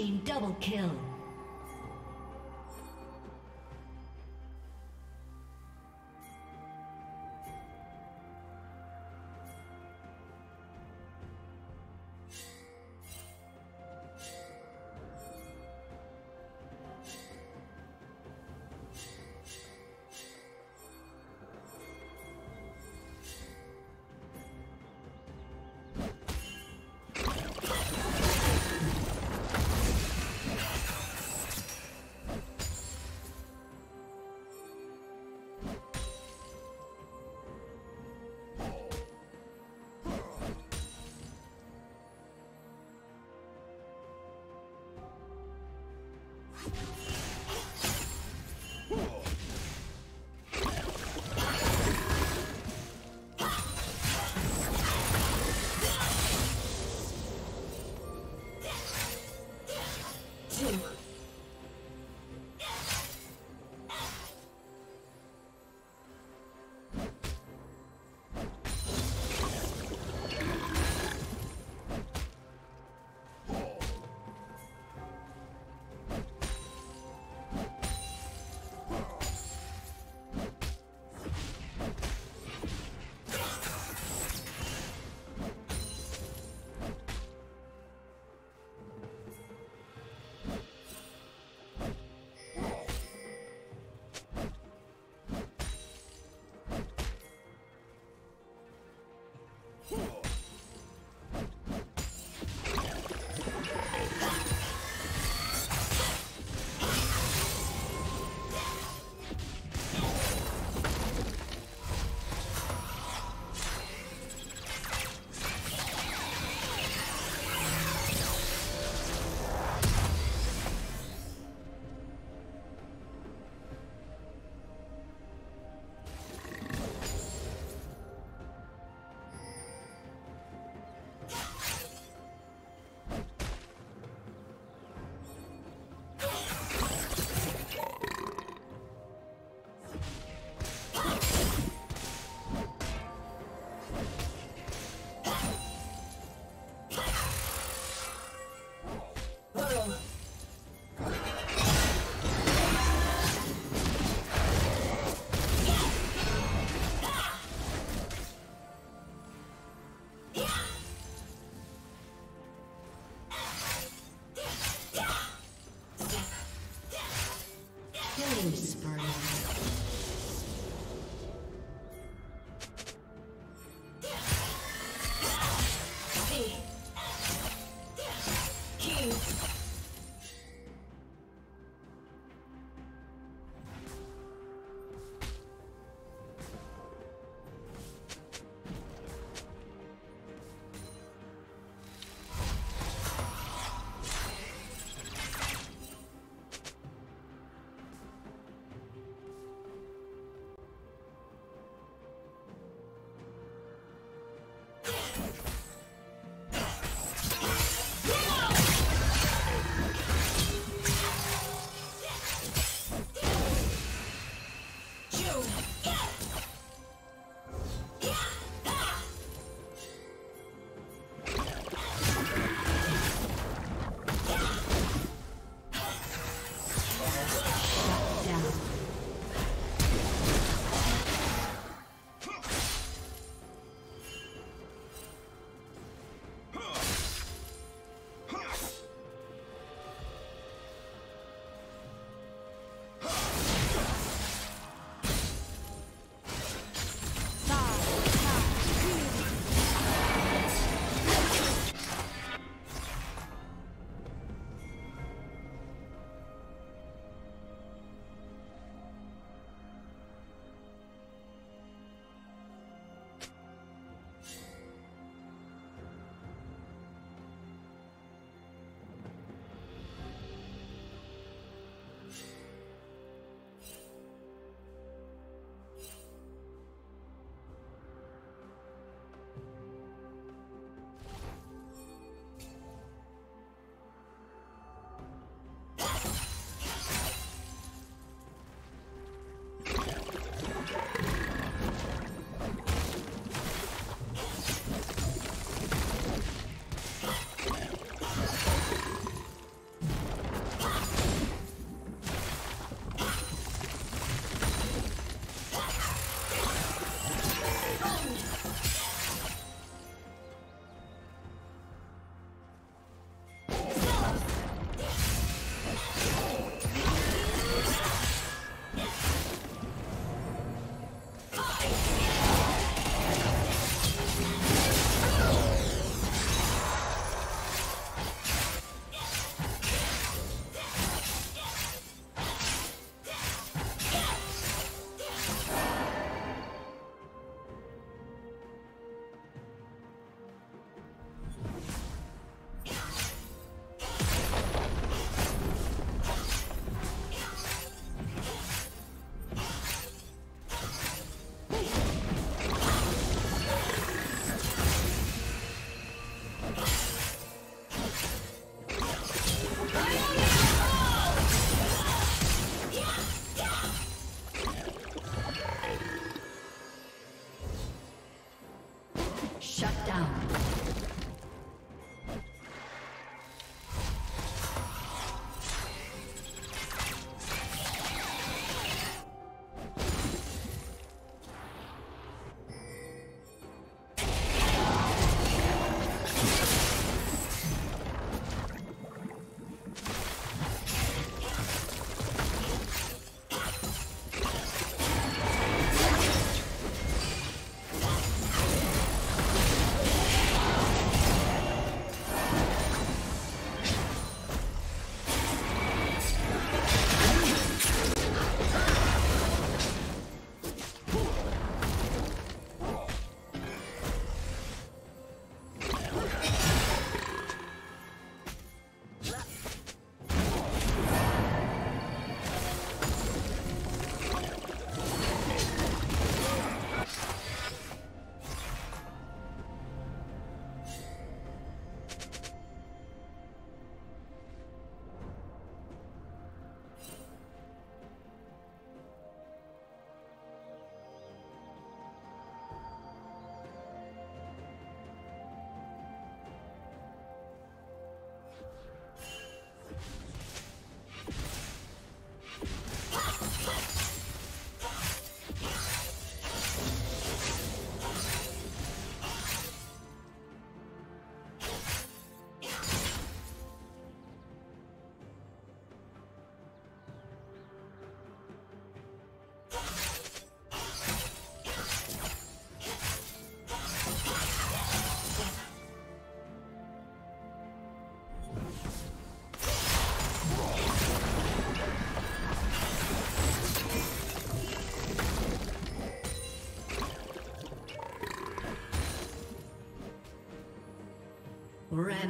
Team double kill.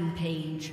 Rampage.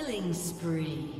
Killing spree.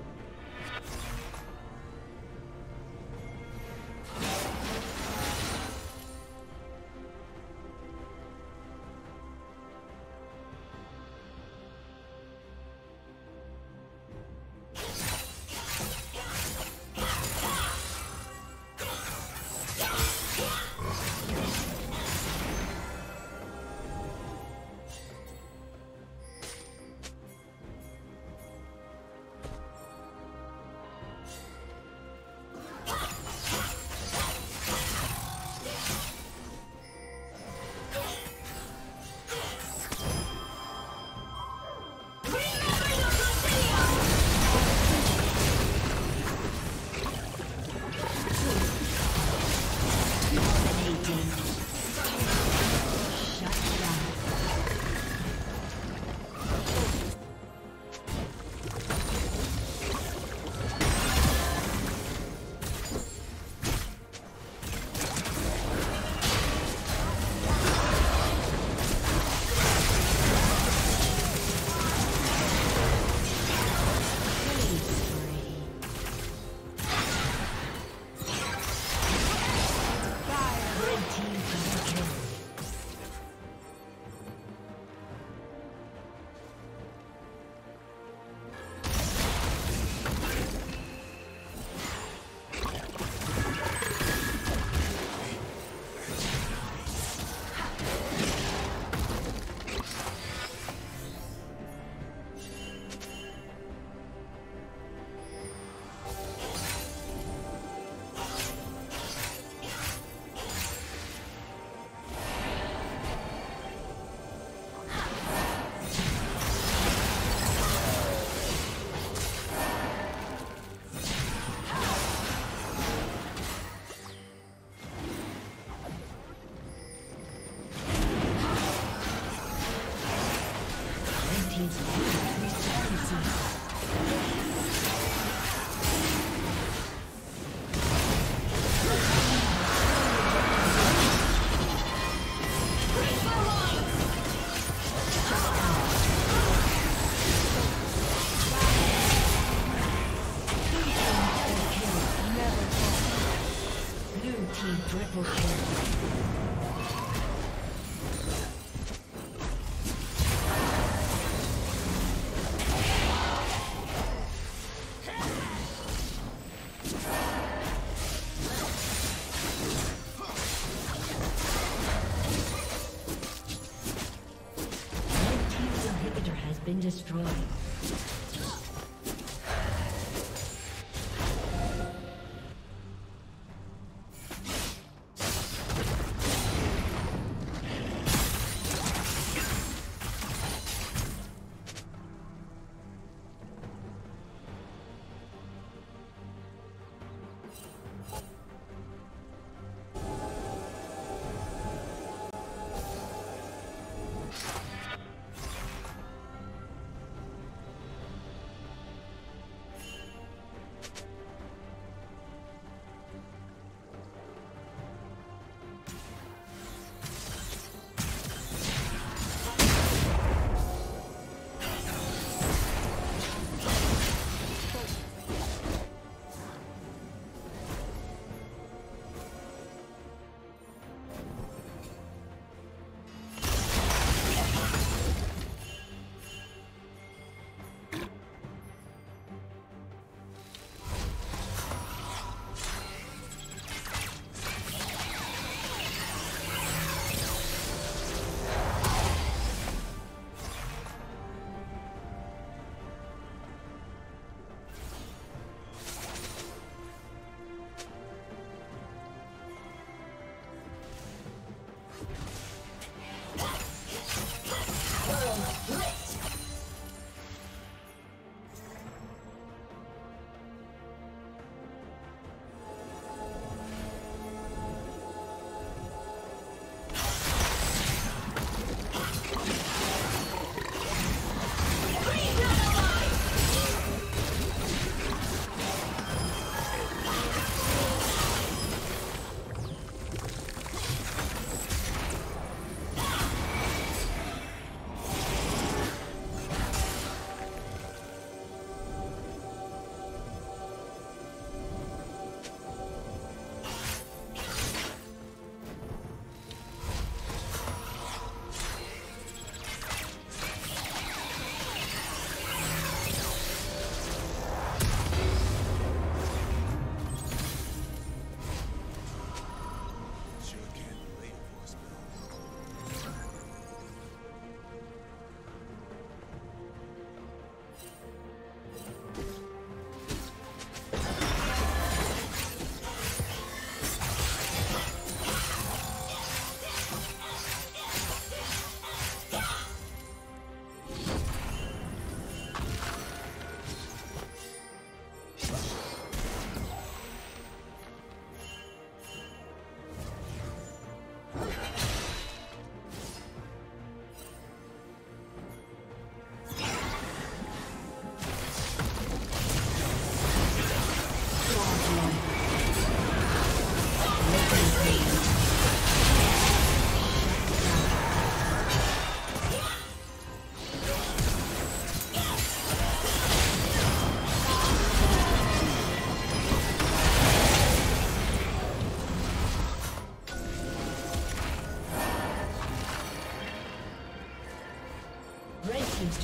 Destroyed.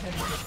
Thank you.